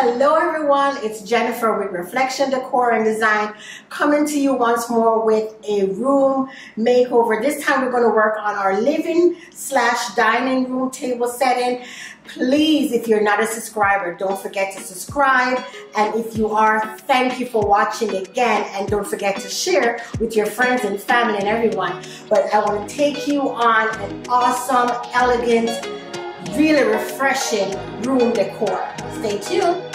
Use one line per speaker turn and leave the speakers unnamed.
Hello everyone, it's Jennifer with Reflection Decor and Design coming to you once more with a room makeover. This time we're going to work on our living slash dining room table setting. Please, if you're not a subscriber, don't forget to subscribe. And if you are, thank you for watching again. And don't forget to share with your friends and family and everyone. But I want to take you on an awesome, elegant, really refreshing room decor. Stay tuned.